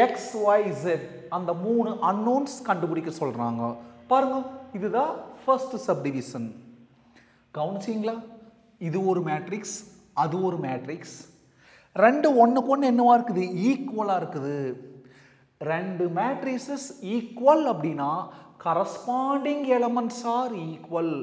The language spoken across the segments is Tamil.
எக்ஸ் ஒய் ஜெட் அந்த மூணு அன்னோன்ஸ் கண்டுபிடிக்க சொல்கிறாங்க பாருங்க இதுதான் ஃபர்ஸ்ட் சப்டிவிஷன் கவனிச்சிங்களா? இது ஒரு மேட்ரிக்ஸ் அது ஒரு மேட்ரிக்ஸ் ரெண்டு ஒன்றுக்கு ஒன்று என்னவா இருக்குது? ஈக்குவலாக இருக்குது. ரெண்டு மேட்ரிக்ஸஸ் ஈக்குவல் அப்படின்னா கரஸ்பாண்டிங் எலமெண்ட்ஸ் ஆர் ஈக்குவல்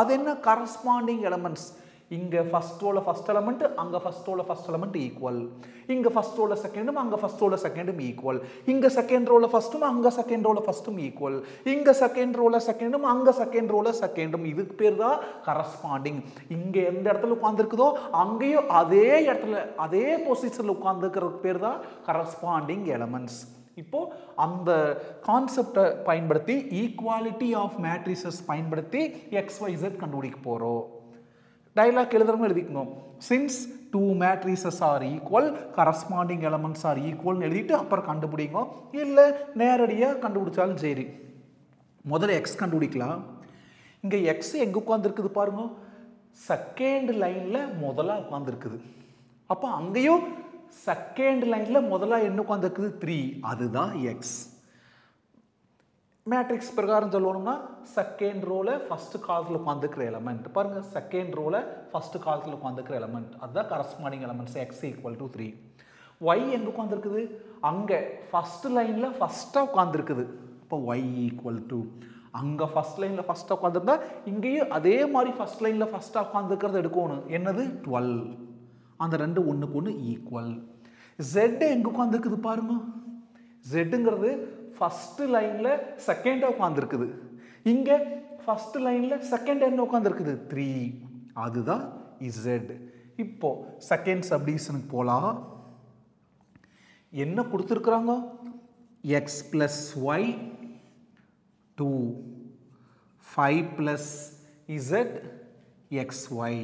அது என்ன? கரஸ்பாண்டிங் எலமெண்ட்ஸ் இங்கே ஃபர்ஸ்ட் ரோல ஃபர்ஸ்ட் எலமெண்ட் அங்கே ஃபர்ஸ்ட் ஃபஸ்ட் எலமெண்ட் ஈக்குவல் இங்கே ஃபர்ஸ்ட் செகண்டும் அங்கே ஃபர்ஸ்ட் செகண்டும் ஈக்குவல் இங்கே செகண்ட் ரோல ஃபஸ்ட்டும் அங்கே செகண்ட் ரோல ஃபர்ஸ்ட்டும் ஈக்குவல் இங்கே செகண்ட் ரோல செகண்டும் அங்கே செகண்ட் ரோல செகண்டும் இதுக்கு பேர் தான் கரஸ்பாண்டிங் இங்கே எந்த இடத்துல உட்காந்துருக்குதோ அங்கேயும் அதே இடத்துல அதே பொசிஷனில் உட்காந்துருக்கிறதுக்கு பேர் தான் கரஸ்பாண்டிங் எலமெண்ட்ஸ் இப்போ அந்த கான்செப்டை பயன்படுத்தி ஈக்குவாலிட்டி ஆஃப் மேட்ரிசஸ் பயன்படுத்தி எக்ஸ்ஒய்செட் கண்டுபிடிக்க போகிறோம் டைலாக் எழுதுறவங்க எழுதிக்கணும். Since two matrices are equal corresponding elements are ஈக்குவல்னு எழுதிட்டு அப்புறம் கண்டுபிடிங்க. இல்லை நேரடியாக கண்டுபிடிச்சாலும் சரி. முதல்ல எக்ஸ் கண்டுபிடிக்கலாம். இங்கே எக்ஸ் எங்கே உட்காந்துருக்குது பாருங்க. செகண்ட் லைனில் முதலாக உட்காந்துருக்குது அப்போ அங்கேயும் செகண்ட் லைனில் முதலாக என்ன உட்காந்துருக்குது த்ரீ அதுதான் எக்ஸ் மேட்ரிக்ஸ் பிரகாரம் சொல்லணும்னா செகண்ட் ரோல ஃபஸ்ட்டு காலத்தில் உட்காந்துக்கிற எலமெண்ட் பாருங்க செகண்ட் ரோல ஃபஸ்ட்டு காலத்தில் உட்காந்துக்கிற எலமெண்ட் அதுதான் corresponding elements x equal to three y எங்கே உட்காந்துருக்குது அங்கே. ஃபஸ்ட்டு லைனில் ஃபஸ்ட்டாக உட்காந்துருக்குது இப்போ ஒய் ஈக்குவல் டு அங்கே ஃபர்ஸ்ட் லைனில் ஃபஸ்ட்டாக உட்காந்துருந்தா இங்கேயும் அதே மாதிரி ஃபர்ஸ்ட் லைனில் ஃபஸ்ட்டாக உட்காந்துருக்கிறத எடுக்கணும். என்னது? டுவெல் அந்த ரெண்டு ஒன்றுக்கு ஒன்று ஈக்குவல் ஜெட் எங்கே உட்காந்துருக்குது பாருங்க. ஜெட்டுங்கிறது ஃபஸ்ட்டு லைனில் செகண்டாக உட்காந்துருக்குது இங்கே ஃபஸ்ட்டு லைனில் செகண்ட் என்ன உட்காந்துருக்குது த்ரீ அதுதான் இசட் இப்போது செகண்ட் சப்டிவிஷனுக்கு போகலாம் என்ன கொடுத்துருக்குறாங்க? X plus y two five plus z x y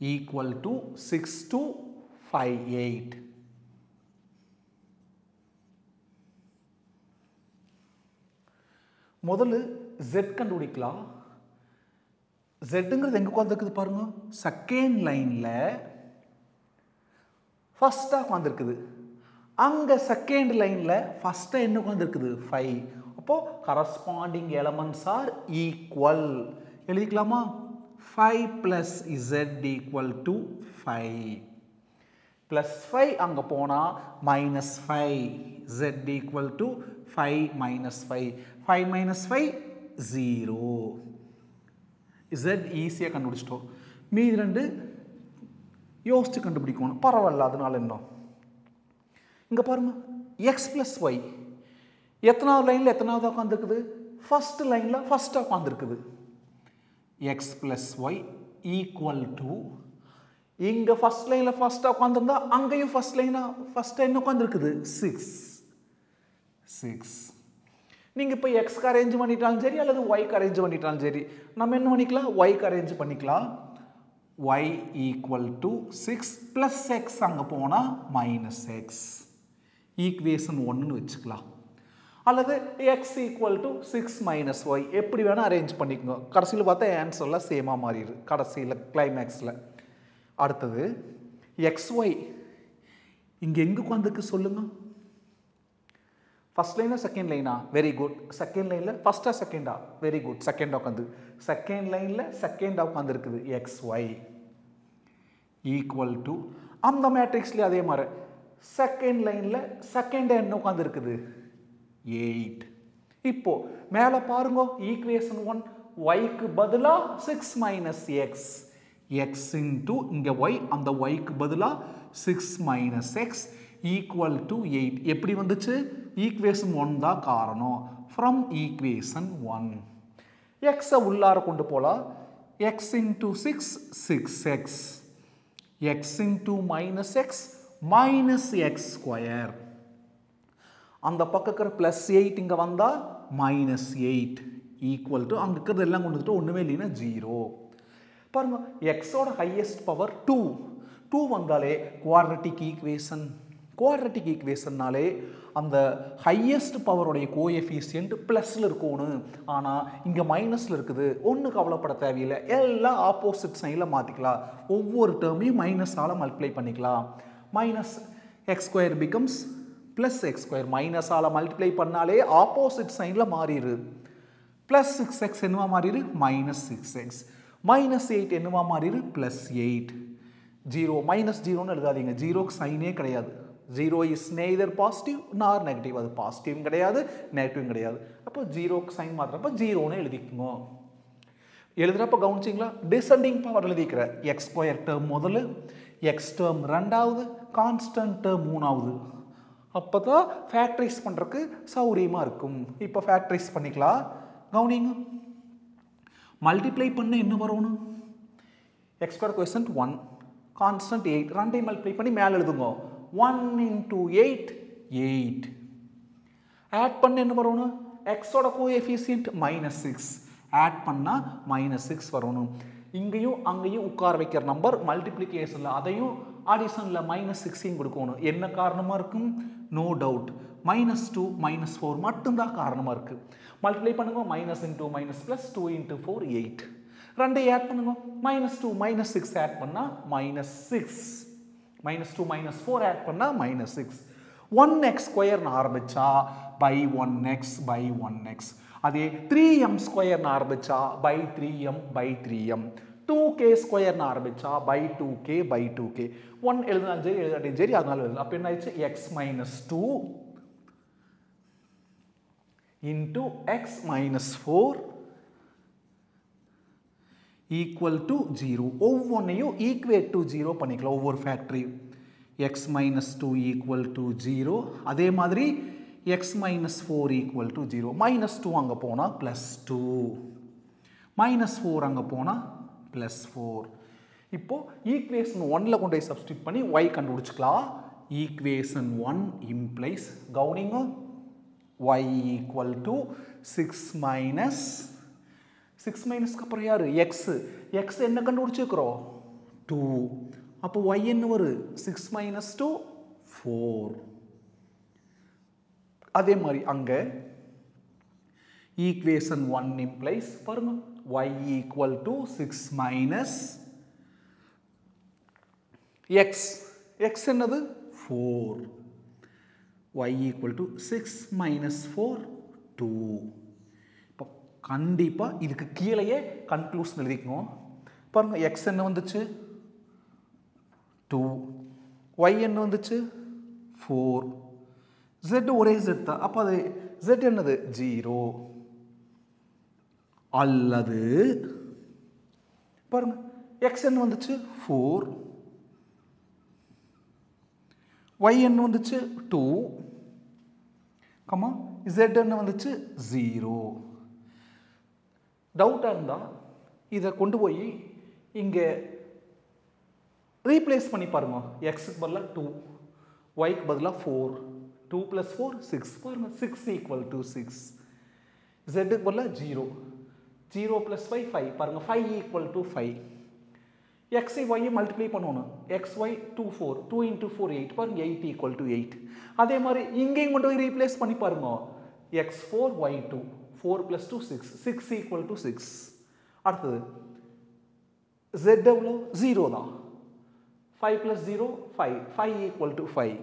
equal to six two five eight முதல்ல ஜெட் கண்டுபிடிக்கலாம். ஜெட்டுங்கிறது எங்கே உட்காந்துருக்குது பாருங்க. செகண்ட் லைனில் ஃபஸ்ட்டாக உட்காந்துருக்குது அங்கே செகண்ட் லைனில் ஃபஸ்ட்டாக என்ன உட்காந்துருக்குது ஃபைவ் அப்போது corresponding elements are equal எழுதிக்கலாமா? Five plus z equal to five plus five அங்கே போனால் minus five z equal to five minus five five minus five zero z ஈஸியாக கண்டுபிடிச்சிட்டோம். மீதி ரெண்டு யோசித்து கண்டுபிடிக்கணும். பரவாயில்ல அதனால என்ன? இங்கே பாருங்க. எக்ஸ் ப்ளஸ் ஒய் எத்தனாவது லைனில் எத்தனாவது உட்காந்துருக்குது ஃபஸ்ட்டு லைனில் ஃபஸ்ட்டாக உட்காந்துருக்குது x plus y equal to இங்கே ஃபஸ்ட் லைனில் ஃபஸ்ட்டாக உட்காந்துருந்தா அங்கேயும் ஃபர்ஸ்ட் லைனாக ஃபஸ்ட் லைன் உட்காந்துருக்குது சிக்ஸ் சிக்ஸ் நீங்கள் இப்போ எக்ஸ்க்கு அரேஞ்ச் பண்ணிட்டாலும் சரி அல்லது ஒய்க்கு அரேஞ்ச் பண்ணிட்டாலும் சரி. நம்ம என்ன பண்ணிக்கலாம்? ஒய்க்கு அரேஞ்ச் பண்ணிக்கலாம். Y equal to six plus x அங்கே போனால் மைனஸ் எக்ஸ் ஈக்குவேஷன் ஒன்றுன்னு வச்சுக்கலாம். அல்லது x equal to six minus y எப்படி வேணால் அரேஞ்ச் பண்ணிக்கோங்க. கடைசியில் பார்த்தா ஆன்சர்லாம் சேமாக மாறிடுது. கடைசியில் கிளைமேக்ஸில் அடுத்தது எக்ஸ் ஒய் இங்கே எங்கே உட்காந்துக்கு சொல்லுங்கள் ஃபஸ்ட் லைனா செகண்ட் லைனா வெரி குட் செகண்ட் லைனில் ஃபஸ்ட்டாக செகண்டா வெரி குட் செகண்டாக உட்காந்து. செகண்ட் லைனில் செகண்டாக உட்காந்துருக்குது எக்ஸ் ஒய் ஈக்குவல் டு அந்த மேட்ரிக்ஸ்லேயே அதே மாதிரி. செகண்ட் லைனில் செகண்ட் என்ன உட்காந்துருக்குது எயிட் இப்போது மேலே பாருங்க ஈக்குவேஷன் ஒன் ஒய்க்கு பதிலாக six minus x x into இங்கே ஒய் அந்த ஒய்க்கு பதிலாக six minus x equal to eight எப்படி வந்துச்சு? ஈக்குவேஷன் ஒன் தான் காரணம். ஃப்ரம் ஈக்குவேஷன் ஒன் எக்ஸை உள்ளார கொண்டு போகலாம் x into six six x x into minus x minus x square அந்த பக்கம் இருக்கிற ப்ளஸ் எயிட் இங்கே வந்தால் மைனஸ் எயிட் ஈக்குவல் டு அங்கே இருக்கிறது எல்லாம் கொண்டு வந்துட்டு ஒன்றுமே இல்லைன்னா ஜீரோ பாருங்கள் எக்ஸோட ஹையஸ்ட் பவர் டூ டூ வந்தாலே குவாட்ரட்டிக் ஈக்குவேஷன் குவாட்ரட்டிக் ஈக்குவேஷன்னாலே அந்த ஹையஸ்ட் பவருடைய கோஎஃபிஷியன்ட் ப்ளஸில் இருக்கணும் ஆனால் இங்கே மைனஸில் இருக்குது. ஒன்றும் கவலைப்பட தேவையில்லை. எல்லாம் ஆப்போசிட் சைடில் மாற்றிக்கலாம் ஒவ்வொரு டேர்மையும் மைனஸால் மல்டிப்ளை பண்ணிக்கலாம். Minus x square becomes plus x square மைனஸால் multiply பண்ணாலே ஆப்போசிட் சைனில் மாறிடு ப்ளஸ் சிக்ஸ் எக்ஸ் என்னவா மாறிடு minus six x minus eight என்னவா மாறிடு ப்ளஸ் எயிட் ஜீரோ மைனஸ் ஜீரோன்னு எழுதாதீங்க. ஜீரோக்கு சைனே கிடையாது. Zero is neither positive nor negative அது பாசிட்டிவும் கிடையாது நெகட்டிவும் கிடையாது. அப்போ ஜீரோக்கு சைன் மாத்திரப்போ ஜீரோன்னு எழுதிக்குங்க. எழுதுகிறப்ப கவனிச்சிங்களா? டிசெண்டிங் பவர் எழுதிக்கிற. எக்ஸ் ஸ்கொயர் டேர்ம் முதல்ல எக்ஸ் டேர்ம் ரெண்டாவது கான்ஸ்டன்ட் டேர்ம் மூணாவது. அப்போ தான் ஃபேக்ட்ரிஸ் பண்ணுறதுக்கு சௌரியமாக இருக்கும். இப்போ ஃபேக்ட்ரிஸ் பண்ணிக்கலாம். கவனிங்க. மல்டிப்ளை பண்ண என்ன வரணும் x square quotient one constant eight ரெண்டையும் மல்டிப்ளை பண்ணி மேலே எழுதுங்க. One into eight eight add பண்ண என்ன வரணும் எக்ஸோட கோஎஃபிஷியன்ட் மைனஸ் சிக்ஸ் ஆட் பண்ணால் மைனஸ் சிக்ஸ் வரணும் இங்கேயும் அங்கேயும் உட்கார வைக்கிற நம்பர் மல்டிப்ளிகேஷனில் அதையும் ஆடிஷனில் மைனஸ் சிக்ஸையும் கொடுக்கணும். என்ன காரணமாக இருக்கும்? No doubt minus two minus four மட்டும்தான் காரணமாக இருக்குது மல்டிப்ளை பண்ணுங்க. Minus into minus plus two into four eight ரெண்டையும் ஆட் பண்ணுங்க. Minus two minus six add பண்ணால் minus six minus two minus four add பண்ணால் மைனஸ் சிக்ஸ் ஒன் எக்ஸ் ஸ்கொயர்னு ஆரம்பித்தா by one x by one x அதே த்ரீ எம் ஸ்கொயர்னு ஆரம்பித்தா by three m by three m two k ஸ்கொயர்னு ஆரம்பித்தா by two k by two k one எழுதினாலும் சரி எழுதாட்டியும் சரி அதனால எழுதலாம். அப்போ என்ன ஆயிடுச்சு x minus two into x minus four equal to zero ஒவ்வொன்றையும் ஈக்குவேட் டு ஜீரோ பண்ணிக்கலாம். ஒவ்வொரு factory x minus two equal to zero அதே மாதிரி x minus four equal to zero minus two அங்கே போனால் ப்ளஸ் டூ மைனஸ் ஃபோர் அங்கே போனால் ப்ளஸ் ஃபோர் இப்போது ஈக்குவேஷன் ஒனில் கொண்டு போய் சப்ஸ்டியூட் பண்ணி ஒய் கண்டுபிடிச்சிக்கலாம். Equation one implies கவுனிங்க. Y equal to six minus six மைனஸ்க்கு அப்புறம் யார்? எக்ஸு எக்ஸ் என்ன கண்டுபிடிச்சிருக்கிறோம்? டூ அப்போ ஒய் என்ன வரும் சிக்ஸ் மைனஸ் டூ ஃபோர் அதே மாதிரி அங்கே ஈக்குவேஷன் ஒன் இம்ப்ளைஸ் பாருங்க. Y equal to six minus x x என்னது? Four y equal to six minus four two கண்டிப்பாக இதுக்கு கீழேயே கன்க்ளூஷன் எழுதிக்கணும். பாருங்கள் எக்ஸ் என்ன வந்துச்சு? டூ ஒய் என்ன வந்துச்சு? ஃபோர் ஜெட் ஒரே ஜெட் தான். அப்போ அது ஜெட் என்னது? ஜீரோ அல்லது பாருங்க எக்ஸ் என்ன வந்துச்சு? ஃபோர் ஒய் என்ன வந்துச்சு? டூ கமா ஜெட் என்ன வந்துச்சு? ஜீரோ டவுட்டாக இருந்தால் இதை கொண்டு போய் இங்கே ரீப்ளேஸ் பண்ணி பாருங்க. எக்ஸுக்கு பதிலாக டூ ஒய்க்கு பதிலாக four two plus four six பாருங்கள் சிக்ஸ் ஈக்குவல் டு சிக்ஸ் ஜெட்டுக்கு பதிலாக zero zero plus five five பாருங்கள் ஃபைவ் ஈக்குவல் டு ஃபைவ் எக்ஸை ஒய்யை மல்டிப்ளை பண்ணணும். X y two four two into four eight பாருங்கள் எயிட் ஈக்குவல் டு எயிட் அதே மாதிரி இங்கேயும் கொண்டு போய் ரீப்ளேஸ் பண்ணி பாருங்க. X four y two four plus two six six equal to six அடுத்தது. ஜெட் எவ்வளோ ஜீரோ தான். Five plus zero five five equal to five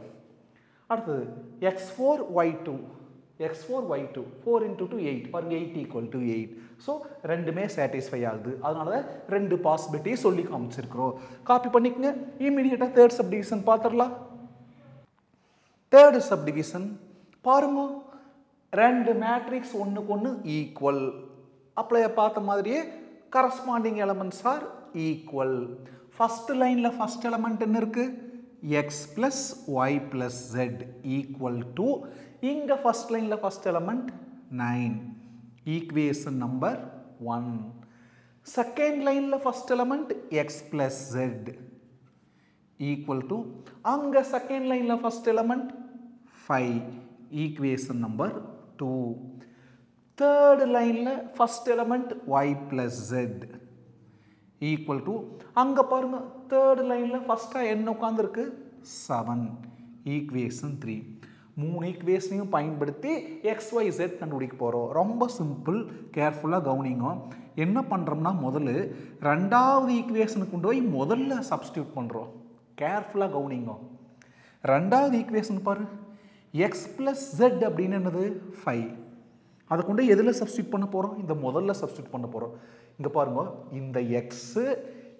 அடுத்தது. X four y two x four y two four into two eight பாருங்க eight equal to eight so ரெண்டுமே சாட்டிஸ்ஃபை ஆகுது. அதனால தான் ரெண்டு பாசிபிலிட்டியை சொல்லி காமிச்சிருக்கிறோம். காப்பி பண்ணிக்கங்க. இமீடியட்டாக தேர்ட் சப்டிவிஷன் பார்த்துடலாம். தேர்டு சப்டிவிஷன் பாருங்க. ரெண்டு மேட்ரிக்ஸ் ஒன்றுக்கு ஒன்று ஈக்குவல் அப்ளை பார்த்த மாதிரியே corresponding elements are equal first லைனில் ஃபஸ்ட் எலமெண்ட் என்ன இருக்குது x plus y plus z equal to இங்கே ஃபஸ்ட் லைனில் first element nine equation number one second லைனில் first element x plus z equal to அங்கே செகண்ட் லைனில் first element five equation number two third லைனில் first element y plus z equal to அங்கே பாருங்கள் தேர்டு லைனில் ஃபஸ்ட்டாக என்ன உட்காந்துருக்கு செவன் ஈக்குவேஷன் த்ரீ மூணு ஈக்குவேஷனையும் பயன்படுத்தி எக்ஸ் ஒய் ஜெட் கண்டுபிடிக்க போகிறோம் ரொம்ப சிம்பிள் கேர்ஃபுல்லாக கவனிங்க. என்ன பண்ணுறோம்னா முதல்ல ரெண்டாவது ஈக்குவேஷனுக்கு கொண்டு போய் முதல்ல சப்ஸ்டியூட் பண்ணுறோம் கேர்ஃபுல்லாக கவனிங்க. ரெண்டாவது ஈக்குவேஷன் பாரு. எக்ஸ் ப்ளஸ் ஜெட் அப்படின்னு என்னது? ஃபைவ் அதை கொண்டு எதில் சப்ஸ்டியூட் பண்ண போகிறோம் இந்த முதல்ல சப்ஸ்டியூட் பண்ண போகிறோம் இங்கே பாருங்க இந்த எக்ஸு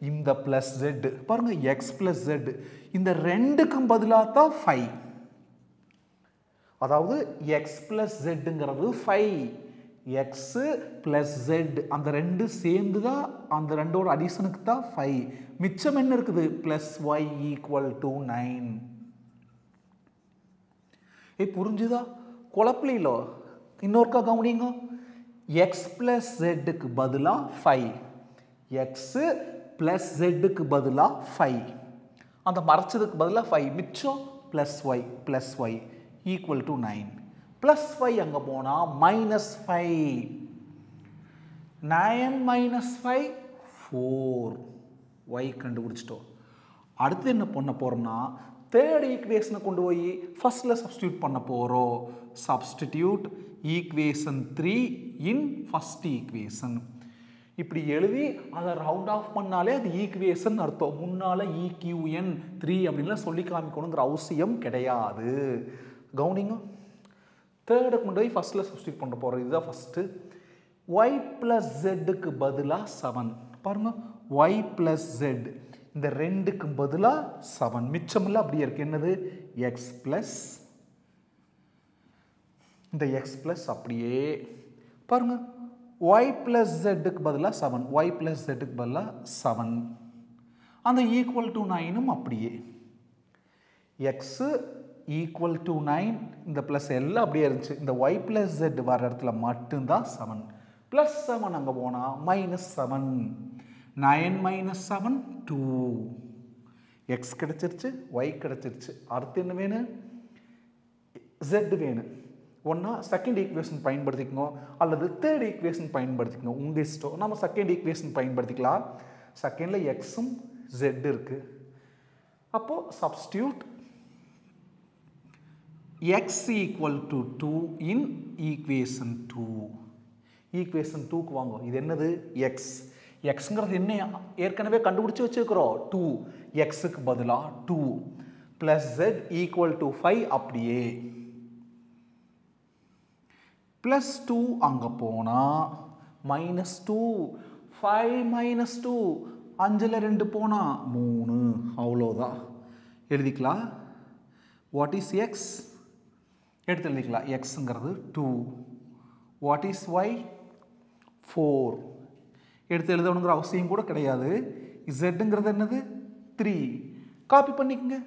இந்த ப்ளஸ் ஜெட் பாருங்க எக்ஸ் ப்ளஸ் ஜெட் இந்த ரெண்டுக்கும் பதிலாக தான் ஃபைவ் அதாவது எக்ஸ் ப்ளஸ் ஜெட்டுங்கிறது ஃபைவ் எக்ஸு ப்ளஸ் ஜெட் அந்த ரெண்டு சேர்ந்து தான் அந்த ரெண்டோட அடிஷனுக்கு தான் ஃபைவ் மிச்சம் என்ன இருக்குது? Plus y equal to nine ஏய் புரிஞ்சுதா? குழப்பலையிலோ இன்னொருக்கா கவனிங்க. எக்ஸ் ப்ளஸ் ஜெட்டுக்கு பதிலாக ஃபைவ் எக்ஸு ப்ளஸ் ஜெட்டுக்கு பதிலாக ஃபைவ் அந்த மறைச்சதுக்கு பதிலாக ஃபைவ் மிச்சம் plus y plus y equal to nine plus five அங்கே போனால் minus five nine minus five four y கண்டுபிடிச்சிட்டோம். அடுத்து என்ன பண்ண போகிறோம்னா தேர்ட் ஈக்குவேஷனை கொண்டு போய் ஃபஸ்ட்டில் சப்ஸ்டியூட் பண்ண போகிறோம் substitute equation three in first equation இப்படி எழுதி அதை ரவுண்ட் ஆஃப் பண்ணாலே அது ஈக்குவேஷன் அர்த்தம். முன்னால் இக்யூஎன் த்ரீ அப்படின்லாம் சொல்லி காமிக்கணுங்கிற அவசியம் கிடையாது. கவுனிங்க. தேர்டை கொண்டு போய் ஃபஸ்ட்டில் சப்ஸ்டியூட் பண்ண போகிறோம் இதுதான் ஃபஸ்ட்டு ஒய் ப்ளஸ் ஜெட்டுக்கு பதிலாக செவன் பாருங்கள் ஒய் ப்ளஸ் ஜெட் இந்த ரெண்டுக்கும் பதிலாக செவன் மிச்சமில்ல அப்படியே இருக்கு. என்னது? எக்ஸ் ப்ளஸ் இந்த எக்ஸ் ப்ளஸ் அப்படியே. பாருங்க. ஒய் ப்ளஸ் ஜெட்டுக்கு பதிலாக செவன் ஒய் ப்ளஸ் ஜெட்டுக்கு பதிலாக செவன் அந்த ஈக்குவல் டு நைனும் அப்படியே. எக்ஸு ஈக்குவல் டு நைன் இந்த ப்ளஸ் எல்லாம் அப்படியே இருந்துச்சு. இந்த ஒய் ப்ளஸ் ஜெட் வர இடத்துல மட்டும்தான் செவன் ப்ளஸ் செவன் அங்கே போனால் minus seven nine minus seven two x கிடச்சிருச்சு ஒய் கிடச்சிருச்சு. அடுத்து என்ன வேணும் ஜெட் வேணும் ஒன்றா செகண்ட் ஈக்குவேஷன் பயன்படுத்திக்கணும் அல்லது தேர்ட் ஈக்குவேஷன் பயன்படுத்திக்கணும் உங்கள் இஷ்டம். நம்ம செகண்ட் ஈக்குவேஷன் பயன்படுத்திக்கலாம். செகண்டில் எக்ஸும் ஜெட் இருக்குது அப்போது substitute x equal to two in equation two equation டூக்கு வாங்க இது என்னது? எக்ஸ் எக்ஸுங்கிறது என்ன? ஏற்கனவே கண்டுபிடிச்சி வச்சுருக்கிறோம். டூ எக்ஸுக்கு பதிலாக two plus z equal to five அப்படியே. ப்ளஸ் டூ அங்கே போனால் minus two five minus two அஞ்சில் ரெண்டு போனால் மூணு. அவ்வளோதான் எழுதிக்கலாம் வாட் இஸ் எக்ஸ் எடுத்து எழுதிக்கலாம் எக்ஸுங்கிறது two what is y four எடுத்து எழுதணுங்கிற அவசியம் கூட கிடையாது. இசட்டுங்கிறது என்னது? த்ரீ காப்பி பண்ணிக்கங்க.